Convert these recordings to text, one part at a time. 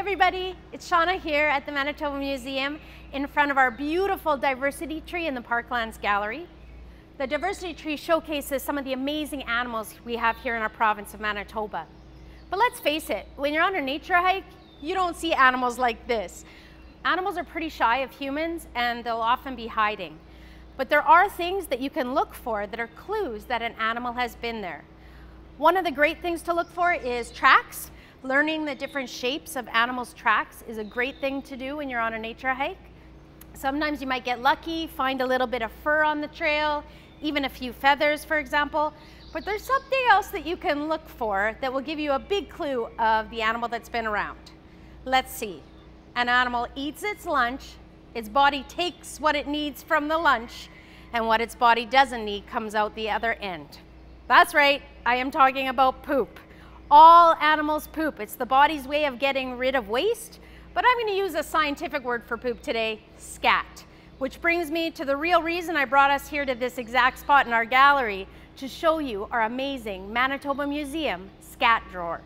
everybody, it's Shauna here at the Manitoba Museum in front of our beautiful diversity tree in the Parklands Gallery. The diversity tree showcases some of the amazing animals we have here in our province of Manitoba. But let's face it, when you're on a nature hike, you don't see animals like this. Animals are pretty shy of humans and they'll often be hiding. But there are things that you can look for that are clues that an animal has been there. One of the great things to look for is tracks. Learning the different shapes of animals' tracks is a great thing to do when you're on a nature hike. Sometimes you might get lucky, find a little bit of fur on the trail, even a few feathers, for example. But there's something else that you can look for that will give you a big clue of the animal that's been around. Let's see. An animal eats its lunch, its body takes what it needs from the lunch, and what its body doesn't need comes out the other end. That's right, I am talking about poop. All animals poop. It's the body's way of getting rid of waste, but I'm gonna use a scientific word for poop today, scat. Which brings me to the real reason I brought us here to this exact spot in our gallery to show you our amazing Manitoba Museum scat drawer.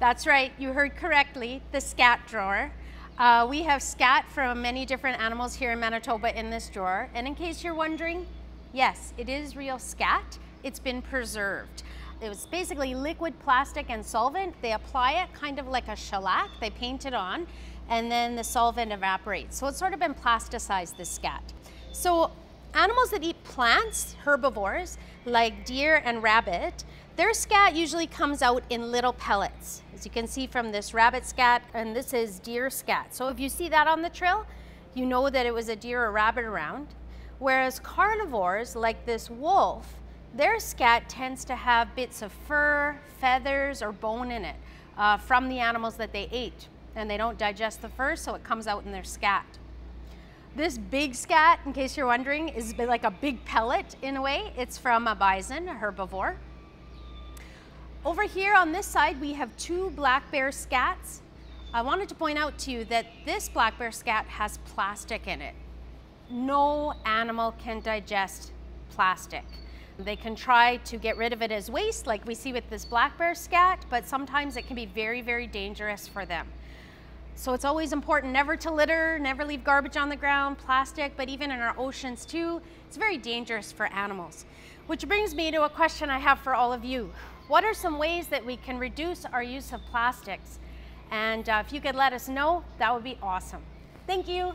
That's right, you heard correctly, the scat drawer. Uh, we have scat from many different animals here in Manitoba in this drawer. And in case you're wondering, yes, it is real scat it's been preserved. It was basically liquid plastic and solvent. They apply it kind of like a shellac. They paint it on and then the solvent evaporates. So it's sort of been plasticized, this scat. So animals that eat plants, herbivores, like deer and rabbit, their scat usually comes out in little pellets. As you can see from this rabbit scat, and this is deer scat. So if you see that on the trail, you know that it was a deer or rabbit around. Whereas carnivores, like this wolf, their scat tends to have bits of fur, feathers, or bone in it uh, from the animals that they ate. And they don't digest the fur, so it comes out in their scat. This big scat, in case you're wondering, is like a big pellet in a way. It's from a bison, a herbivore. Over here on this side, we have two black bear scats. I wanted to point out to you that this black bear scat has plastic in it. No animal can digest plastic. They can try to get rid of it as waste, like we see with this black bear scat, but sometimes it can be very, very dangerous for them. So it's always important never to litter, never leave garbage on the ground, plastic, but even in our oceans too, it's very dangerous for animals. Which brings me to a question I have for all of you. What are some ways that we can reduce our use of plastics? And uh, if you could let us know, that would be awesome. Thank you.